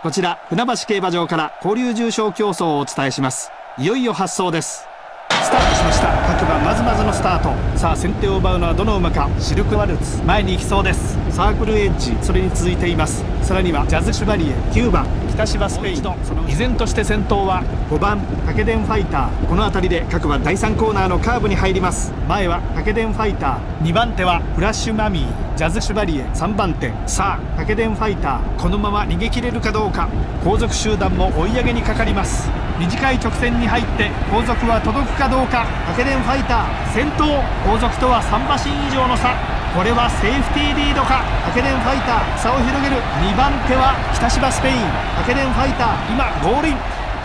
こちら船橋競馬場から交流重賞競争をお伝えします。いよいよ発走です。スタートしました。各馬まずまずのスタート。さあ先手を奪うのはどの馬か。シルクワルツ。前に行きそうです。サークルエッジ。それに続いています。さらにはジャズシュバリエ。9番。北芝スペイン。依然として先頭は5番。竹電ファイター。この辺りで各馬第3コーナーのカーブに入ります。前は竹電ファイター。2番手はフラッシュマミー。ジャズシュバリエ3番手。さあ竹電ファイターこのまま逃げ切れるかどうか。後続集団も追い上げにかかります。短い直線に入って後続は届くかどうか。竹電ファイター先頭。後続とは3馬身以上の差。これはセーフティーリードか。竹電ファイター差を広げる。2番手は北芝スペイン。竹電ファイター今ゴールイン。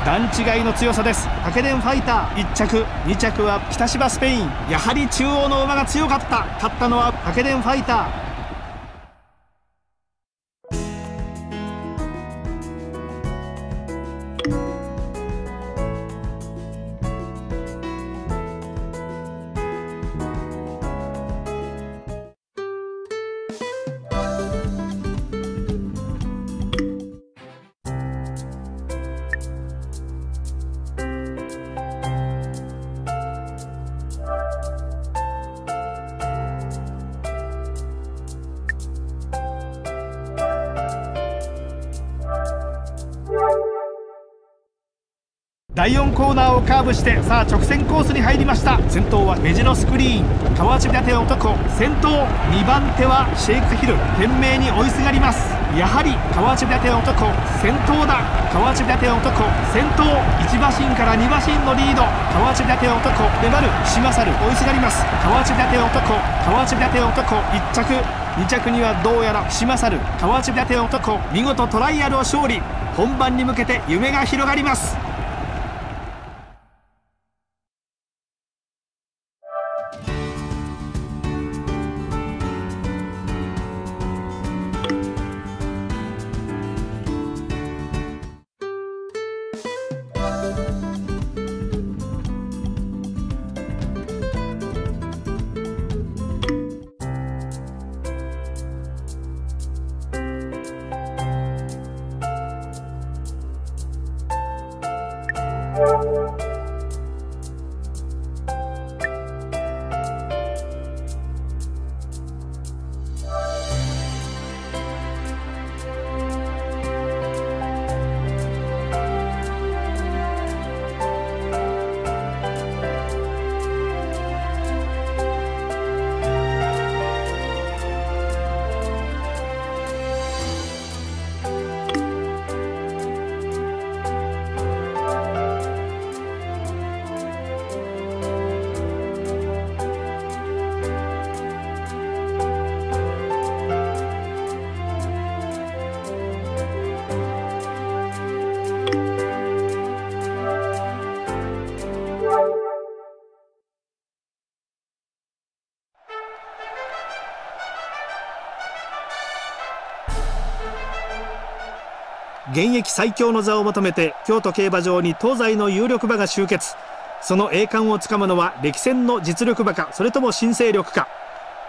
段違いの強さです。竹電ファイター1着。2着は北芝スペイン。やはり中央の馬が強かった。勝ったのは竹電ファイター。第4コーナーをカーブしてさあ直線コースに入りました。先頭はメジロスクリーン。川内立て男。先頭2番手はシェイクヒル。懸命に追いすがります。やはり川内立て男。先頭だ。川内立て男。先頭1馬身から2馬身のリード。川内立て男。粘る島猿。追いすがります。川内立て男。川内立て男。1着。2着にはどうやら島猿。川内立て男。見事トライアルを勝利。本番に向けて夢が広がります。現役最強の座を求めて京都競馬場に東西の有力馬が集結。その栄冠をつかむのは歴戦の実力馬かそれとも新勢力か。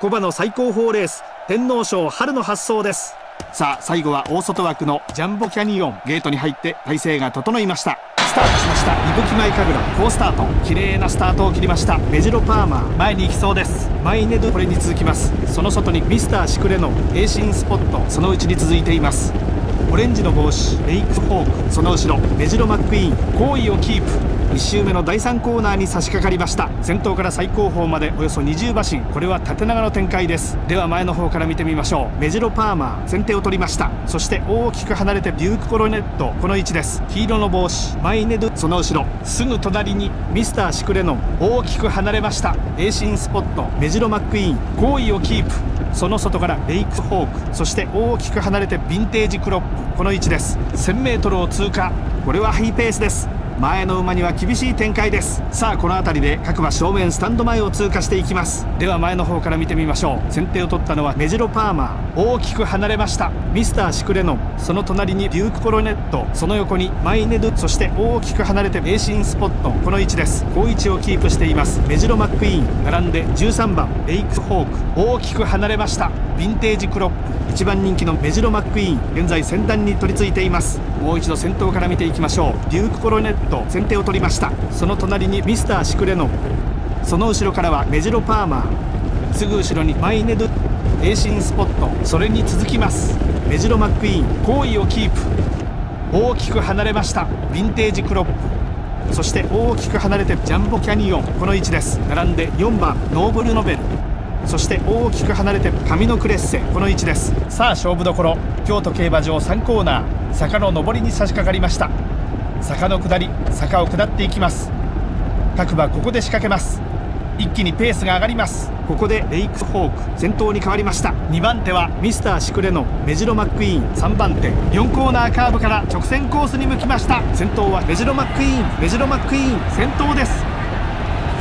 小馬の最高峰レース天皇賞春の発走です。さあ最後は大外枠のジャンボキャニオン。ゲートに入って体勢が整いました。スタートしました伊吹前神楽。好スタート。綺麗なスタートを切りました。メジロパーマー。前に行きそうです。マイネド。これに続きます。その外にミスターシクレノエーシンスポット。そのうちに続いています。オレンジの帽子レイクフォーク。その後ろメジロマックイーン。好位をキープ。1周目の第3コーナーに差し掛かりました。先頭から最高峰までおよそ20馬身。これは縦長の展開です。では前の方から見てみましょう。メジロパーマー。先手を取りました。そして大きく離れてビュークコロネット。この位置です。黄色の帽子。マイネド。その後ろ。すぐ隣にミスターシクレノン。大きく離れました。エーシンスポット。メジロマックイーン。好位をキープ。その外からレイクホークそして大きく離れてヴィンテージクロップこの位置です。1000m を通過これはハイペースです。前の馬には厳しい展開です。さあこの辺りで各馬正面スタンド前を通過していきます。では前の方から見てみましょう。先手を取ったのはメジロパーマー。大きく離れました。ミスターシクレノンその隣にデュークコロネットその横にマイネドそして大きく離れてベーシンスポットこの位置です。好位置をキープしています。メジロマックイーン並んで13番レイクホーク。大きく離れました。ヴィンテージクロップ1番人気のメジロマックイーン。現在先端に取り付いています。もう一度先頭から見ていきましょう。デュークコロネット。先手を取りました。その隣にミスターシクレノン。その後ろからはメジロパーマー。すぐ後ろにマイネドエーシンスポット。それに続きます。メジロマックイーン。好位をキープ。大きく離れました。ヴィンテージクロップそして大きく離れてジャンボキャニオン。この位置です。並んで4番。ノーブルノベル。そして大きく離れて上のクレッセこの位置です。さあ勝負どころ。京都競馬場3コーナー。坂の上りに差し掛かりました。坂の下り坂を下っていきます。各馬ここで仕掛けます。一気にペースが上がります。ここでレイクホーク先頭に変わりました。2番手はミスターシクレノメジロマックイーン。3番手4コーナーカーブから直線コースに向きました。先頭はメジロマックイーン。メジロマックイーン先頭です。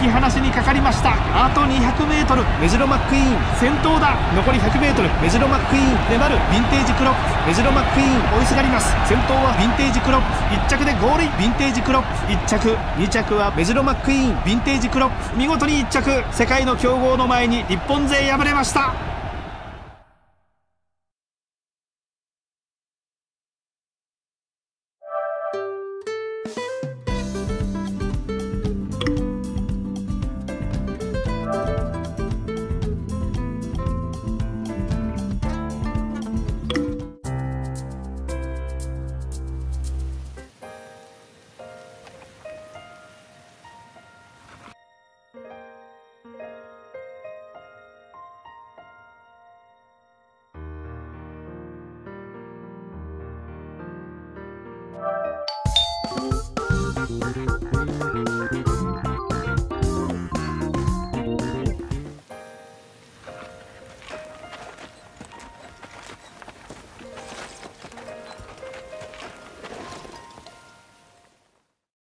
き放しにかかりました。あと 200m メジロマックイーン。先頭だ。残り 100m メジロマックイーン。粘る。ヴィンテージクロップ。メジロマックイーン。追いすがります。先頭はヴィンテージクロップ。1着でゴールイン。ヴィンテージクロップ。1着。2着はメジロマックイーン。ヴィンテージクロップ。見事に1着。世界の強豪の前に日本勢敗れました。